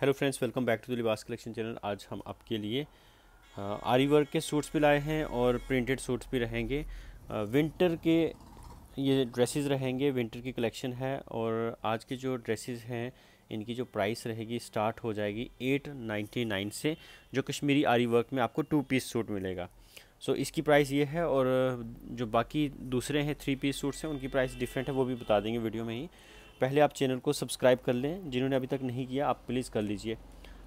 Hello friends welcome back to the Libas collection channel आज हम आपके लिए आरी वर्क के सूट्स भी लाए हैं और प्रिंटेड सूट्स भी रहेंगे। विंटर के ये ड्रेसेस रहेंगे विंटर की कलेक्शन है और आज के जो ड्रेसेस हैं इनकी जो प्राइस रहेगी स्टार्ट हो जाएगी एट नाइन्टी नाइन से जो कश्मीरी आरी वर्क में आपको टू पीस सूट मिलेगा। सो so, इसकी प्राइस ये है और जो बाकी दूसरे हैं थ्री पीस सूट्स हैं उनकी प्राइस डिफरेंट है वो भी बता देंगे वीडियो में ही। पहले आप चैनल को सब्सक्राइब कर लें जिन्होंने अभी तक नहीं किया आप प्लीज़ कर लीजिए।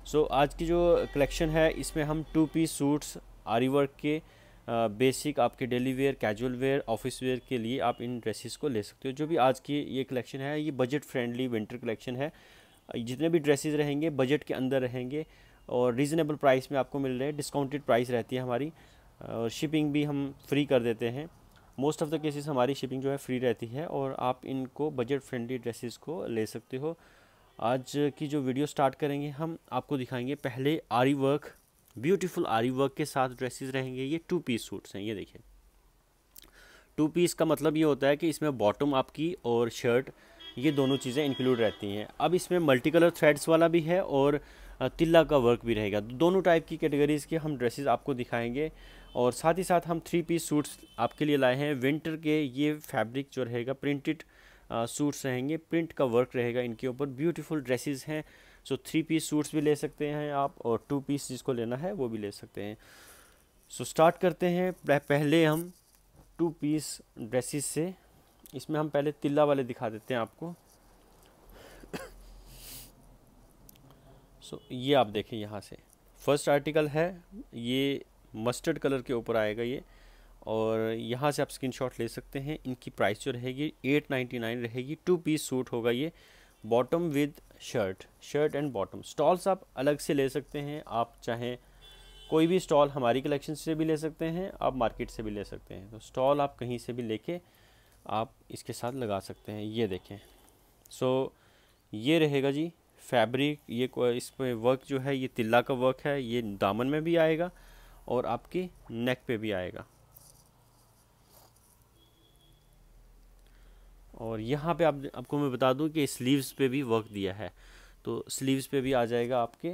सो so, आज की जो कलेक्शन है इसमें हम two piece suits aari work के बेसिक आपके daily wear casual wear office wear के लिए आप इन ड्रेसेस को ले सकते हो। जो भी आज की ये कलेक्शन है ये बजट फ्रेंडली विंटर कलेक्शन है। जितने भी ड्रेसेस रहेंगे बजट के अंदर रहेंगे और रीज़नेबल प्राइस में आपको मिल रहे हैं डिस्काउंटेड प्राइस रहती है हमारी और शिपिंग भी हम फ्री कर देते हैं। मोस्ट ऑफ़ द केसेस हमारी शिपिंग जो है फ्री रहती है और आप इनको बजट फ्रेंडली ड्रेसेस को ले सकते हो। आज की जो वीडियो स्टार्ट करेंगे, हम आपको दिखाएँगे पहले आरी वर्क, ब्यूटीफुल आरी वर्क के साथ ड्रेसेस रहेंगे। ये टू पीस सूट्स हैं, ये देखिए। टू पीस का मतलब ये होता है कि इसमें बॉटम आपकी और शर्ट, ये दोनों चीज़ें इंक्लूड रहती हैं। अब इसमें मल्टी कलर थ्रेड्स वाला भी है और तिल्ला का वर्क भी रहेगा। दोनों टाइप की कैटेगरीज़ के हम ड्रेसेस आपको दिखाएँगे और साथ ही साथ हम थ्री पीस सूट्स आपके लिए लाए हैं। विंटर के ये फैब्रिक जो रहेगा प्रिंटेड सूट्स रहेंगे। प्रिंट का वर्क रहेगा इनके ऊपर। ब्यूटीफुल ड्रेसेस हैं सो थ्री पीस सूट्स भी ले सकते हैं आप और टू पीस जिसको लेना है वो भी ले सकते हैं। सो so, स्टार्ट करते हैं। पहले हम टू पीस ड्रेसेस से इसमें हम पहले तिल्ला वाले दिखा देते हैं आपको। सो so, ये आप देखें यहाँ से। फ़र्स्ट आर्टिकल है ये मस्टर्ड कलर के ऊपर आएगा ये। और यहाँ से आप स्क्रीनशॉट ले सकते हैं इनकी प्राइस जो रहेगी एट नाइन्टी नाइन रहेगी टू पीस सूट होगा ये bottom with shirt shirt and bottom stoles आप अलग से ले सकते हैं आप चाहें कोई भी स्टॉल हमारी कलेक्शन से भी ले सकते हैं आप मार्केट से भी ले सकते हैं। तो स्टॉल आप कहीं से भी लेके आप इसके साथ लगा सकते हैं ये देखें। सो so, ये रहेगा जी फैब्रिक ये इस पर वर्क जो है, ये तिल्ला का वर्क है, ये दामन में भी आएगा और आपके नेक पे भी आएगा। और यहाँ पे आप, आपको मैं बता दूँ कि स्लीव्स पे भी वर्क दिया है। तो स्लीव्स पे भी आ जाएगा आपके,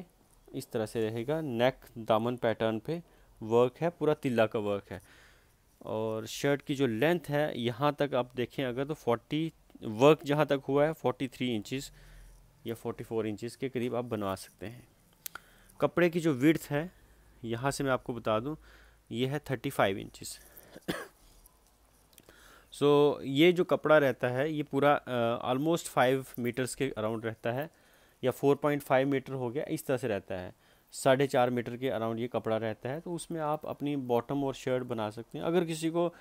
इस तरह से रहेगा नेक दामन पैटर्न पे वर्क है, पूरा तिल्ला का वर्क है। और शर्ट की जो लेंथ है, यहाँ तक आप देखें, अगर तो फोर्टी वर्क जहाँ तक हुआ है फोर्टी थ्री इंचज़ या फोर्टी फोर इंचज़ के करीब आप बनवा सकते हैं। कपड़े की जो विड्थ है, यहाँ से मैं आपको बता दूँ, ये है थर्टी फाइव इंचज़ सो ये जो कपड़ा रहता है, ये पूरा ऑलमोस्ट फाइव मीटर्स के अराउंड रहता है, या फोर पॉइंट फाइव मीटर हो गया, इस तरह से रहता है। साढ़े चार मीटर के अराउंड ये कपड़ा रहता है तो उसमें आप अपनी बॉटम और शर्ट बना सकते हैं। अगर किसी को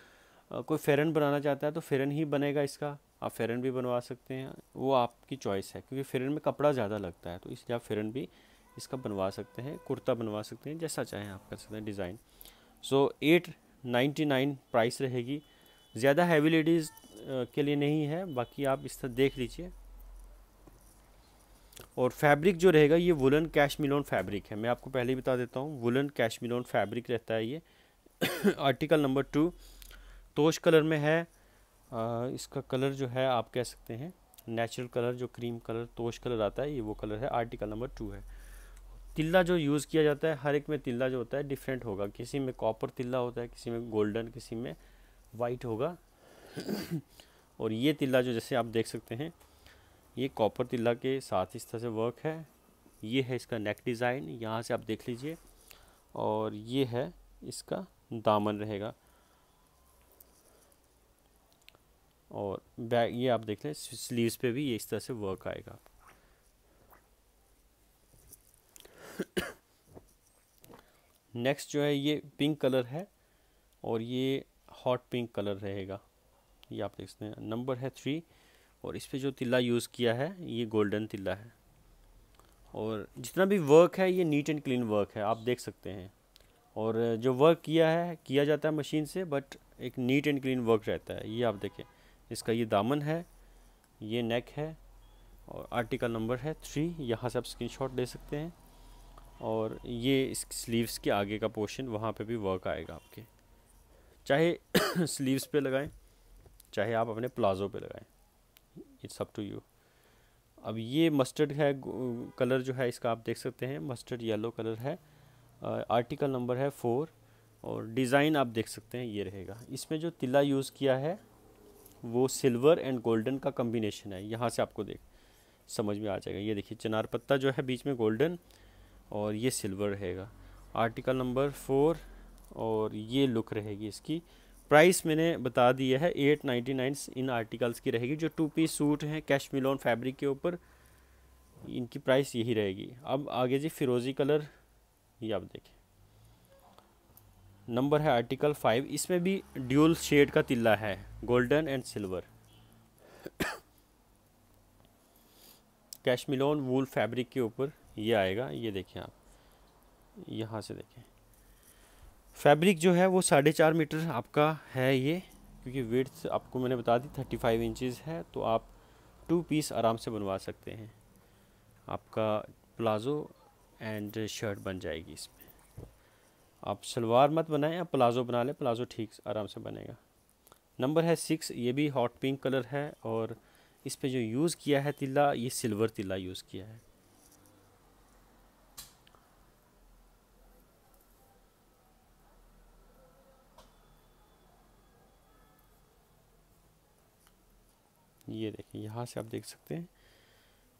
कोई फेरन बनाना चाहता है तो फेरन ही बनेगा इसका। आप फेरन भी बनवा सकते हैं, वो आपकी चॉइस है, क्योंकि फेरन में कपड़ा ज़्यादा लगता है तो इसलिए आप फेरन भी इसका बनवा सकते हैं, कुर्ता बनवा सकते हैं, जैसा चाहें आप कर सकते हैं design so eight ninety nine price रहेगी। ज़्यादा हैवी लेडीज़ के लिए नहीं है, बाकी आप इस तरह देख लीजिए। और फैब्रिक जो रहेगा, ये वुलन कैश मिलोन फैब्रिक है। मैं आपको पहले ही बता देता हूँ वुलन कैश मिलोन फैब्रिक रहता है ये। आर्टिकल नंबर टू तोश कलर में है इसका कलर जो है आप कह सकते हैं नेचुरल कलर, जो क्रीम कलर, तोश कलर आता है, ये वो कलर है, आर्टिकल नंबर टू है। तिल्ला जो यूज़ किया जाता है, हर एक में तिल्ला जो होता है डिफरेंट होगा। किसी में कॉपर तिल्ला होता है, किसी में गोल्डन, किसी में वाइट होगा। और ये तिल्ला जो जैसे आप देख सकते हैं, ये कॉपर तिल्ला के साथ इस तरह से वर्क है। ये है इसका नेक डिज़ाइन यहाँ से आप देख लीजिए। और ये है इसका दामन रहेगा। और बैग, ये आप देख लें स्लीव्स पे भी ये इस तरह से वर्क आएगा। नेक्स्ट जो है, ये पिंक कलर है और ये हॉट पिंक कलर रहेगा। ये आप देख सकते हैं नंबर है थ्री और इस पर जो तिल्ला यूज़ किया है, ये गोल्डन तिल्ला है। और जितना भी वर्क है, ये नीट एंड क्लीन वर्क है, आप देख सकते हैं। और जो वर्क किया है, किया जाता है मशीन से बट एक नीट एंड क्लीन वर्क रहता है। ये आप देखें। इसका ये दामन है, ये नेक है और आर्टिकल नंबर है थ्री यहाँ से आप स्क्रीनशॉट ले सकते हैं और ये स्लीव्स के आगे का पोर्शन वहाँ पे भी वर्क आएगा आपके। चाहे स्लीव्स पे लगाएँ, चाहे आप अपने प्लाज़ो पे लगाएँ इट्स अप टू यू अब ये मस्टर्ड है कलर जो है इसका आप देख सकते हैं मस्टर्ड येलो कलर है आर्टिकल नंबर है फोर और डिज़ाइन आप देख सकते हैं, ये रहेगा। इसमें जो तिला यूज़ किया है वो सिल्वर एंड गोल्डन का कम्बिनेशन है। यहाँ से आपको देख, समझ में आ जाएगा। ये देखिए, चनार पत्ता जो है बीच में गोल्डन और ये सिल्वर रहेगा। आर्टिकल नंबर फोर और ये लुक रहेगी इसकी। प्राइस मैंने बता दिया है एट नाइन्टी नाइन इन आर्टिकल्स की रहेगी, जो टू पीस सूट हैं कैश मिलोन फैब्रिक के ऊपर। इनकी प्राइस यही रहेगी। अब आगे जी फिरोज़ी कलर ये आप देखें। नंबर है आर्टिकल फाइव। इसमें भी ड्यूल शेड का तिल्ला है, golden and silver. Cashmilon wool fabric के ऊपर ये आएगा, ये देखें आप, यहाँ से देखें। फैब्रिक जो है वो साढ़े चार मीटर आपका है ये, क्योंकि वेट्स आपको मैंने बता दी थर्टी फाइव इंचज़ है तो आप टू पीस आराम से बनवा सकते हैं। आपका प्लाज़ो एंड शर्ट बन जाएगी इसमें। आप सलवार मत बनाएँ, आप प्लाज़ो बना लें, प्लाज़ो ठीक आराम से बनेगा। नंबर है सिक्स, ये भी हॉट पिंक कलर है और इस पर जो यूज़ किया है तिल्ला ये सिल्वर तिल्ला यूज़ किया है। ये देखिए, यहाँ से आप देख सकते हैं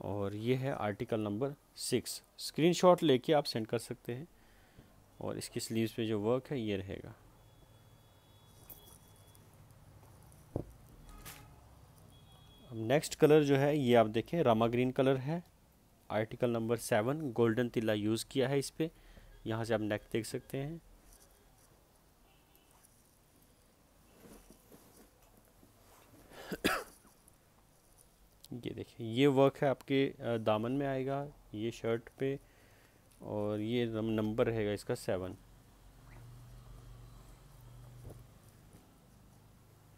और ये है आर्टिकल नंबर सिक्स। स्क्रीनशॉट लेके आप सेंड कर सकते हैं। और इसकी स्लीव्स पे जो वर्क है, ये रहेगा। अब नेक्स्ट कलर जो है, ये आप देखें रामा ग्रीन कलर है। आर्टिकल नंबर सेवन गोल्डन तिल्ला यूज़ किया है इस पर यहाँ से आप नेक देख सकते हैं। ये देखिए ये वर्क है आपके दामन में आएगा, ये शर्ट पे। और ये नंबर रहेगा इसका सेवन।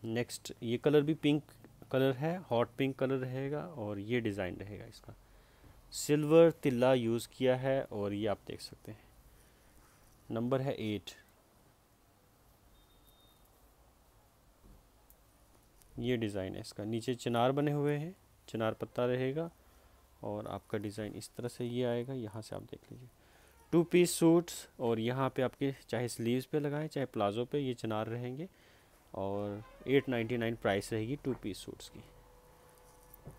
नेक्स्ट, ये कलर भी पिंक कलर है, हॉट पिंक कलर रहेगा और ये डिज़ाइन रहेगा इसका। सिल्वर तिल्ला यूज़ किया है और ये आप देख सकते हैं। नंबर है एट। ये डिज़ाइन है इसका। नीचे चिनार बने हुए हैं, चिनार पत्ता रहेगा और आपका डिज़ाइन इस तरह से ये आएगा, यहाँ से आप देख लीजिए। टू पीस सूट्स और यहाँ पे आपके चाहे स्लीव्स पे लगाएँ, चाहे प्लाज़ो पे ये चनार रहेंगे और 899 प्राइस रहेगी टू पीस सूट्स की।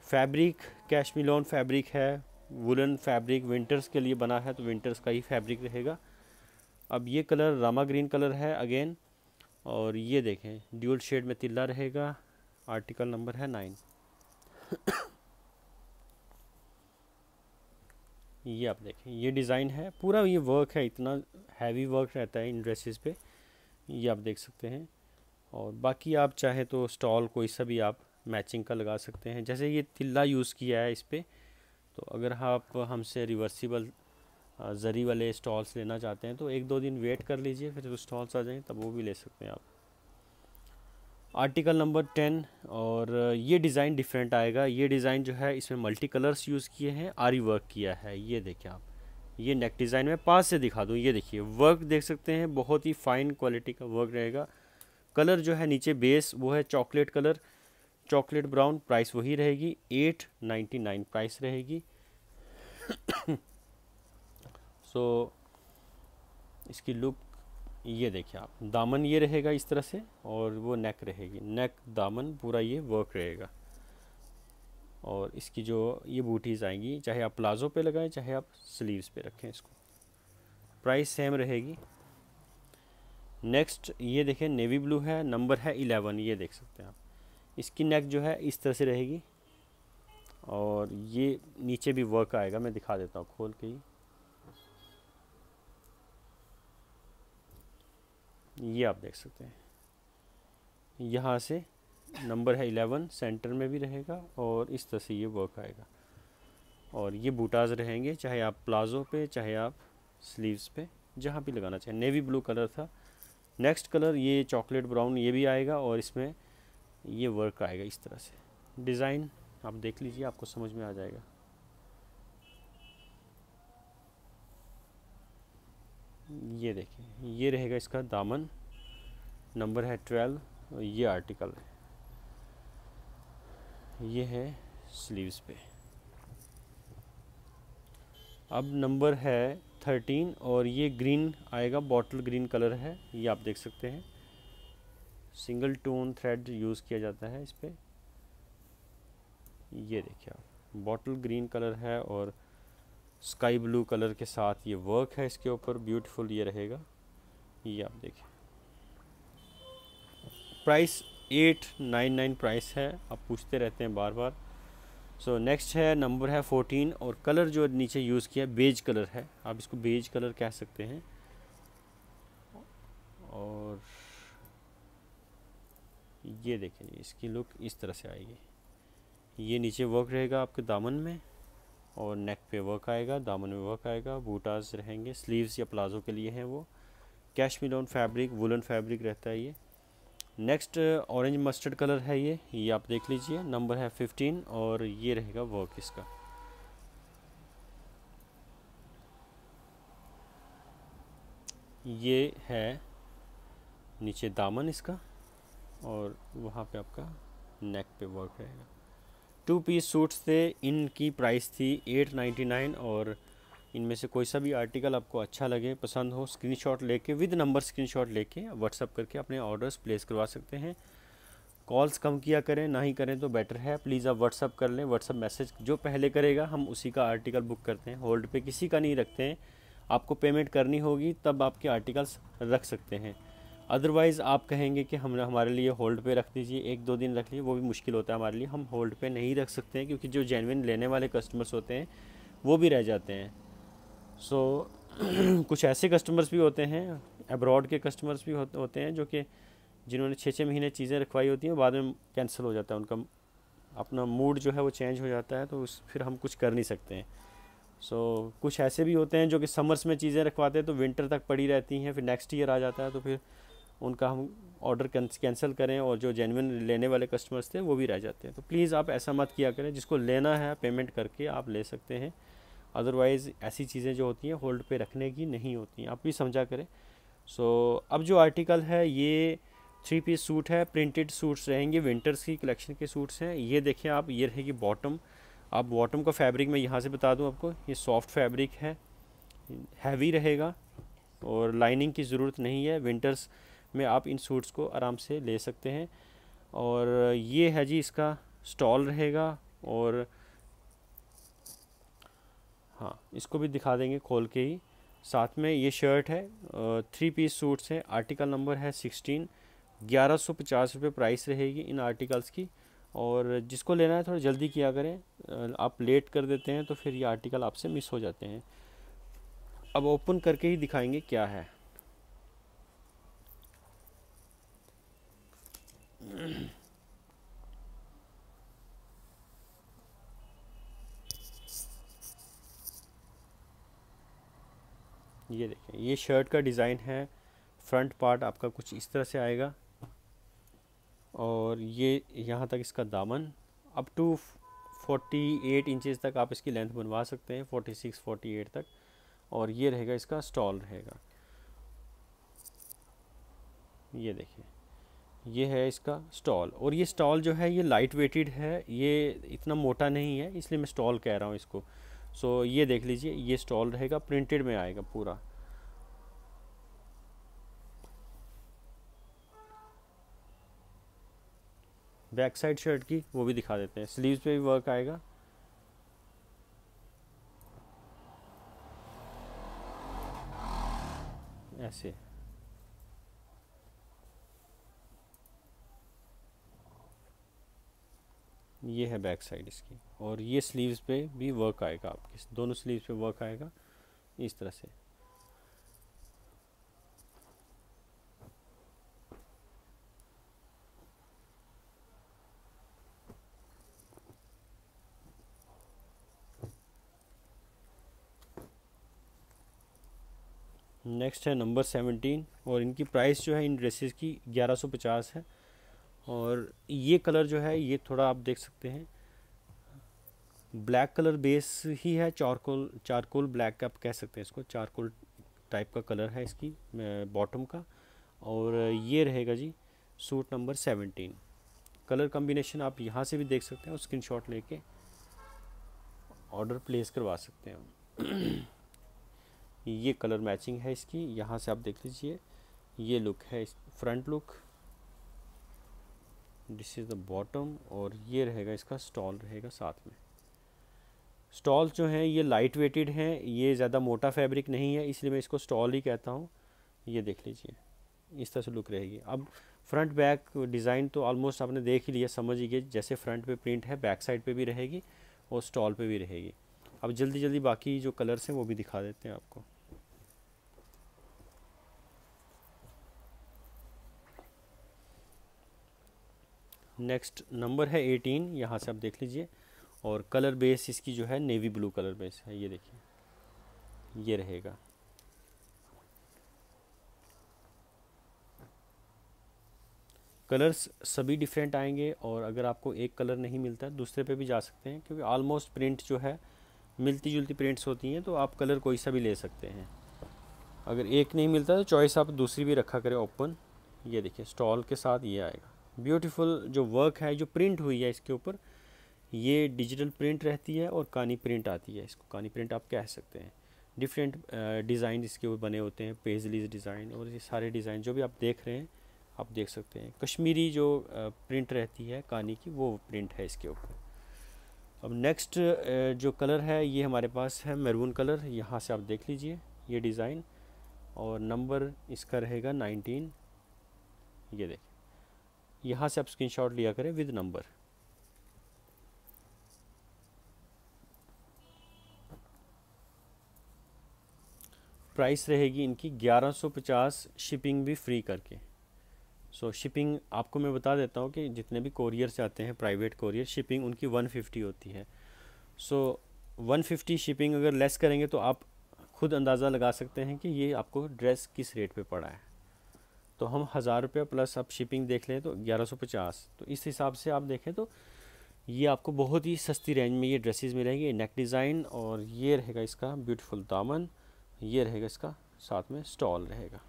फैब्रिक, कैशमिलोन फैब्रिक है, वुलन फैब्रिक विंटर्स के लिए बना है तो विंटर्स का ही फैब्रिक रहेगा। अब ये कलर रामा ग्रीन कलर है अगेन और ये देखें, ड्यूल शेड में तिल्ला रहेगा, आर्टिकल नंबर है नाइन। ये आप देखें, ये डिज़ाइन है, पूरा ये वर्क है, इतना हैवी वर्क रहता है इन ड्रेसेस पे, ये आप देख सकते हैं। और बाकी आप चाहे तो स्टॉल कोई सा भी आप मैचिंग का लगा सकते हैं, जैसे ये तिल्ला यूज़ किया है इस पर तो अगर आप हमसे रिवर्सिबल ज़री वाले स्टॉल्स लेना चाहते हैं तो एक दो दिन वेट कर लीजिए, फिर स्टॉल्स आ जाएँ, तब वो भी ले सकते हैं आप। आर्टिकल नंबर टेन और ये डिज़ाइन डिफरेंट आएगा। ये डिज़ाइन जो है इसमें मल्टी कलर्स यूज़ किए हैं आरी वर्क किया है। ये देखिए आप ये नेक डिज़ाइन में पास से दिखा दूँ ये देखिए वर्क देख सकते हैं बहुत ही फाइन क्वालिटी का वर्क रहेगा। कलर जो है नीचे बेस वो है chocolate colour chocolate brown price वही रहेगी एट नाइन्टी नाइन प्राइस रहेगी। सो so, इसकी लुक ये देखिए आप, दामन ये रहेगा इस तरह से और वो नेक रहेगी। नेक दामन पूरा ये वर्क रहेगा। और इसकी जो ये बूटीज़ आएँगी, चाहे आप प्लाज़ो पे लगाएँ, चाहे आप स्लीव्स पे रखें इसको। प्राइस सेम रहेगी। नेक्स्ट ये देखें नेवी ब्लू है नंबर है इलेवन ये देख सकते हैं आप। इसकी नेक जो है, इस तरह से रहेगी। और ये नीचे भी वर्क आएगा, मैं दिखा देता हूँ खोल के ही। ये आप देख सकते हैं। यहाँ से नंबर है इलेवन, सेंटर में भी रहेगा और इस तरह से ये वर्क आएगा। और ये बूटाज रहेंगे, चाहे आप प्लाज़ो पे, चाहे आप स्लीव्स पे, जहाँ भी लगाना चाहें। नेवी ब्लू कलर था। नेक्स्ट कलर ये चॉकलेट ब्राउन ये भी आएगा और इसमें ये वर्क आएगा इस तरह से। डिज़ाइन आप देख लीजिए, आपको समझ में आ जाएगा। ये देखिए ये रहेगा इसका दामन, नंबर है ट्वेल्व, ये आर्टिकल है। ये है स्लीव्स पे। अब नंबर है थर्टीन और ये ग्रीन आएगा, बॉटल ग्रीन कलर है, ये आप देख सकते हैं। सिंगल टोन थ्रेड यूज़ किया जाता है इस पर ये देखिए आप, बॉटल ग्रीन कलर है और स्काई ब्लू कलर के साथ ये वर्क है इसके ऊपर ब्यूटीफुल ये रहेगा। ये आप देखिए price eight nine nine price है आप पूछते रहते हैं बार बार सो so, नेक्स्ट है नंबर है फोर्टीन और कलर जो नीचे यूज़ किया बेज कलर है। आप इसको बेज कलर कह सकते हैं। और ये देखें इसकी लुक इस तरह से आएगी। ये नीचे वर्क रहेगा आपके दामन में। और नेक पे वर्क आएगा, दामन में वर्क आएगा बूटाज रहेंगे स्लीव्स या प्लाजो के लिए हैं वो। Cashmilon fabric woollen fabric रहता है ये। नेक्स्ट ऑरेंज मस्टर्ड कलर है ये ये आप देख लीजिए नंबर है फिफ्टीन और ये रहेगा वर्क इसका। ये है नीचे दामन इसका और वहाँ पे आपका नेक पे वर्क रहेगा। टू पीस सूट्स थे इनकी प्राइस थी एट नाइन्टी नाइन और इनमें से कोई सा भी आर्टिकल आपको अच्छा लगे, पसंद हो स्क्रीनशॉट लेके विद नंबर स्क्रीनशॉट लेके व्हाट्सअप करके अपने ऑर्डर्स प्लेस करवा सकते हैं। कॉल्स कम किया करें, ना ही करें तो बेटर है। प्लीज़ आप व्हाट्सअप कर लें व्हाट्सअप मैसेज जो पहले करेगा, हम उसी का आर्टिकल बुक करते हैं। होल्ड पे किसी का नहीं रखते हैं। आपको पेमेंट करनी होगी, तब आपके आर्टिकल्स रख सकते हैं। अदरवाइज़ आप कहेंगे कि हमने हमारे लिए होल्ड पे रख दीजिए एक दो दिन रख लीजिए वो भी मुश्किल होता है हमारे लिए। हम होल्ड पे नहीं रख सकते हैं क्योंकि जो जेनविन लेने वाले कस्टमर्स होते हैं वो भी रह जाते हैं। सो so, कुछ ऐसे कस्टमर्स भी होते हैं अब्रॉड के कस्टमर्स भी होते हैं जो कि जिन्होंने छः छः महीने चीज़ें रखवाई होती हैं बाद में कैंसिल हो जाता है उनका अपना मूड जो है वो चेंज हो जाता है तो उस फिर हम कुछ कर नहीं सकते हैं। सो so, कुछ ऐसे भी होते हैं जो कि समर्स में चीज़ें रखवाते हैं तो विंटर तक पड़ी रहती हैं फिर नेक्स्ट ईयर आ जाता है तो फिर उनका हम ऑर्डर कैंसिल करें और जो जेनविन लेने वाले कस्टमर्स थे वो भी रह जाते हैं। तो प्लीज़ आप ऐसा मत किया करें जिसको लेना है पेमेंट करके आप ले सकते हैं। अदरवाइज़ ऐसी चीज़ें जो होती हैं होल्ड पे रखने की नहीं होती आप भी समझा करें। सो so, अब जो आर्टिकल है ये थ्री पीस सूट है प्रिंटेड सूट्स रहेंगे विंटर्स की कलेक्शन के सूट्स हैं। ये देखें आप ये रहेगी बॉटम आप बॉटम का फैब्रिक मैं यहाँ से बता दूँ आपको ये सॉफ्ट फैब्रिक है हैवी रहेगा और लाइनिंग की ज़रूरत नहीं है। विंटर्स में आप इन सूट्स को आराम से ले सकते हैं। और ये है जी इसका स्टॉल रहेगा और हाँ इसको भी दिखा देंगे खोल के ही। साथ में ये शर्ट है थ्री पीस सूट्स हैं आर्टिकल नंबर है सिक्सटीन ग्यारह सौ पचास रुपये प्राइस रहेगी इन आर्टिकल्स की। और जिसको लेना है थोड़ा जल्दी किया करें आप लेट कर देते हैं तो फिर ये आर्टिकल आपसे मिस हो जाते हैं। अब ओपन करके ही दिखाएँगे क्या है। ये देखें, ये शर्ट का डिज़ाइन है फ्रंट पार्ट आपका कुछ इस तरह से आएगा। और ये यहाँ तक इसका दामन अप टू 48 इंचेस तक आप इसकी लेंथ बनवा सकते हैं 46 48 तक। और ये रहेगा इसका स्टॉल रहेगा। ये देखिए ये है इसका स्टॉल। और ये स्टॉल जो है, ये लाइट वेटेड है, ये इतना मोटा नहीं है, इसलिए मैं स्टॉल कह रहा हूँ इसको। सो, ये देख लीजिए, ये स्टॉल रहेगा, प्रिंटेड में आएगा पूरा। बैक साइड शर्ट की, वो भी दिखा देते हैं। स्लीव्स पे भी वर्क आएगा। ऐसे। ये है बैक साइड इसकी। और ये स्लीव्स पे भी वर्क आएगा आपके दोनों स्लीव्स पे वर्क आएगा इस तरह से। नेक्स्ट है नंबर सेवनटीन और इनकी प्राइस जो है इन ड्रेसेस की ग्यारह सौ पचास है। और ये कलर जो है, ये थोड़ा आप देख सकते हैं। ब्लैक कलर बेस ही है, चारकोल चारकोल ब्लैक आप कह सकते हैं इसको। चारकोल टाइप का कलर है इसकी बॉटम का। और ये रहेगा जी suit number seventeen. Colour combination आप यहाँ से भी देख सकते हैं स्क्रीन शॉट लेके ऑर्डर प्लेस करवा सकते हैं। ये कलर मैचिंग है इसकी, यहाँ से आप देख लीजिए। ये लुक है front look. This is the bottom और ये रहेगा, इसका स्टॉल रहेगा साथ में। स्टॉल जो है, ये लाइट वेटेड हैं, ये ज़्यादा मोटा फैब्रिक नहीं है, इसलिए मैं इसको स्टॉल ही कहता हूँ। ये देख लीजिए, इस तरह से लुक रहेगी। अब फ्रंट बैक डिज़ाइन तो ऑलमोस्ट आपने देख ही लिया, समझ ही गए, जैसे फ्रंट पे प्रिंट है बैक साइड पे भी रहेगी और स्टॉल पे भी रहेगी। अब जल्दी जल्दी बाकी जो कलर्स हैं, वो भी दिखा देते हैं आपको। नेक्स्ट नंबर है एटीन, यहाँ से आप देख लीजिए। और कलर बेस इसकी जो है नेवी ब्लू कलर बेस है, ये देखिए। ये रहेगा। कलर्स सभी डिफरेंट आएँगे और अगर आपको एक कलर नहीं मिलता, दूसरे पे भी जा सकते हैं, क्योंकि ऑलमोस्ट प्रिंट जो है मिलती जुलती प्रिंट्स होती हैं तो आप कलर कोई सा भी ले सकते हैं। अगर एक नहीं मिलता तो चॉइस आप दूसरी भी रखा करें ओपन ये देखिए स्टॉल के साथ ये आएगा। ब्यूटीफुल जो वर्क है, जो प्रिंट हुई है इसके ऊपर, ये डिजिटल प्रिंट रहती है और कानी प्रिंट आती है इसको। कानी प्रिंट आप कह सकते हैं। डिफरेंट डिज़ाइन इसके ऊपर बने होते हैं पेजलीज डिज़ाइन और ये सारे डिज़ाइन जो भी आप देख रहे हैं, आप देख सकते हैं। कश्मीरी जो प्रिंट रहती है कानी की, वो प्रिंट है इसके ऊपर। अब नेक्स्ट जो कलर है, ये हमारे पास है मैरून कलर यहाँ से आप देख लीजिए, ये डिज़ाइन और नंबर इसका रहेगा नाइनटीन ये देखिए यहाँ से आप स्क्रीनशॉट लिया करें विद नंबर प्राइस रहेगी इनकी 1150 शिपिंग भी फ्री करके। सो so, शिपिंग आपको मैं बता देता हूँ कि जितने भी कोरियर से आते हैं प्राइवेट कोरियर शिपिंग उनकी 150 होती है। सो so, 150 शिपिंग अगर लेस करेंगे तो आप खुद अंदाज़ा लगा सकते हैं कि ये आपको ड्रेस किस रेट पे पड़ा है। तो हम हज़ार रुपये प्लस आप शिपिंग देख लें तो 1150 तो इस हिसाब से आप देखें तो ये आपको बहुत ही सस्ती रेंज में ये ड्रेसेस मिलेंगे नेक डिज़ाइन और ये रहेगा इसका ब्यूटीफुल दामन, ये रहेगा इसका साथ में स्टॉल रहेगा।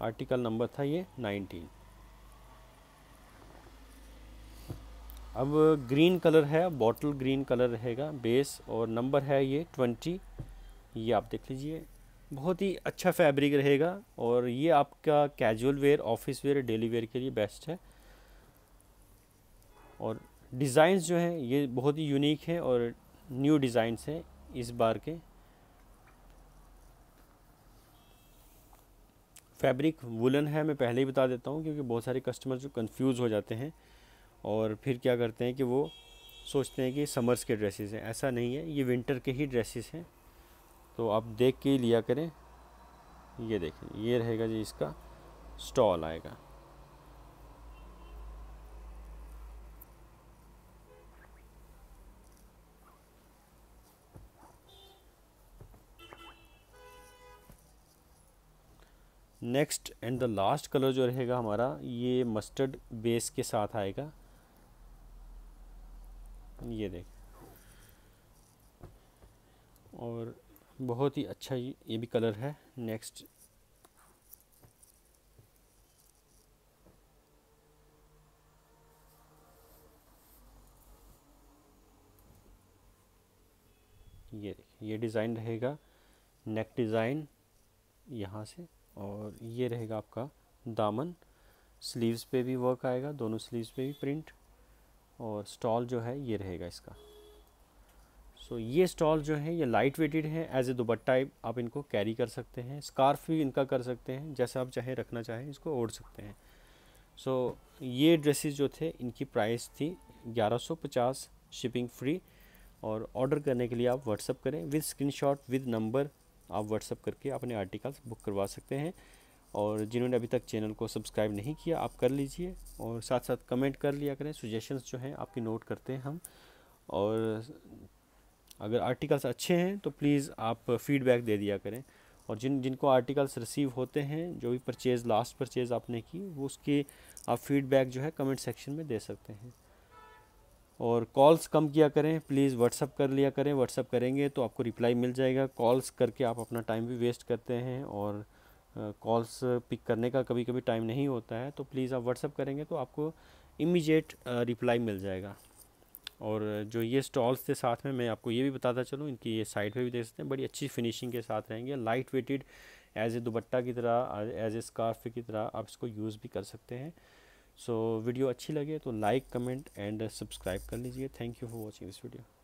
आर्टिकल नंबर था ये 19 अब ग्रीन कलर है बॉटल ग्रीन कलर रहेगा बेस और नंबर है ये 20 ये आप देख लीजिए बहुत ही अच्छा फैब्रिक रहेगा और ये आपका casual wear office wear daily wear के लिए बेस्ट है। और डिज़ाइंस जो हैं, ये बहुत ही यूनिक है और न्यू डिज़ाइंस हैं इस बार के। फैब्रिक वुलन है, मैं पहले ही बता देता हूँ क्योंकि बहुत सारे कस्टमर जो कंफ्यूज हो जाते हैं और फिर क्या करते हैं कि वो सोचते हैं कि समर्स के ड्रेसेस हैं। ऐसा नहीं है, ये विंटर के ही ड्रेसेस हैं। तो आप देख के ही लिया करें। ये देखें, ये रहेगा जी इसका स्टॉल आएगा। Next and the last colour जो रहेगा हमारा, ये मस्टर्ड बेस के साथ आएगा। ये देख। और बहुत ही अच्छा ये भी कलर है। नेक्स्ट ये ये डिज़ाइन रहेगा। नेक डिज़ाइन यहाँ से और ये रहेगा आपका दामन। स्लीव्स पे भी वर्क आएगा, दोनों स्लीव्स पे भी प्रिंट और स्टॉल जो है, ये रहेगा इसका। सो so, ये स्टॉल जो है ये लाइट वेटेड है एज ए दुबट्टा आप इनको कैरी कर सकते हैं स्कार्फ भी इनका कर सकते हैं जैसा आप चाहें रखना चाहें इसको ओढ़ सकते हैं। सो so, ये ड्रेसेस जो थे इनकी प्राइस थी 1150 शिपिंग फ्री और ऑर्डर करने के लिए आप व्हाट्सअप करें। विद स्क्रीनशॉट विद नंबर आप व्हाट्सअप करके अपने आर्टिकल्स बुक करवा सकते हैं और जिन्होंने अभी तक चैनल को सब्सक्राइब नहीं किया आप कर लीजिए और साथ साथ कमेंट कर लिया करें। सुजेशंस जो हैं आपकी नोट करते हैं हम और अगर आर्टिकल्स अच्छे हैं तो प्लीज़ आप फीडबैक दे दिया करें। और जिन, जिनको आर्टिकल्स रिसीव होते हैं, जो भी परचेज़ लास्ट परचेज़ आपने की, वो उसके आप फीडबैक जो है कमेंट सेक्शन में दे सकते हैं। और कॉल्स कम किया करें प्लीज़ व्हाट्सअप कर लिया करें। व्हाट्सअप करेंगे तो आपको रिप्लाई मिल जाएगा। कॉल्स करके आप अपना टाइम भी वेस्ट करते हैं और कॉल्स पिक करने का कभी कभी टाइम नहीं होता है तो प्लीज़ आप व्हाट्सअप करेंगे तो आपको इमीजिएट रिप्लाई मिल जाएगा। और जो ये स्टॉल्स थे साथ में मैं आपको ये भी बताता चलूँ इनकी ये साइड पे भी देख सकते हैं बड़ी अच्छी फिनिशिंग के साथ रहेंगे light weighted as a dupatta की तरह एज ए स्कार्फ की तरह आप इसको यूज़ भी कर सकते हैं। सो so, वीडियो अच्छी लगे तो लाइक कमेंट एंड सब्सक्राइब कर लीजिए। Thank you for watching this video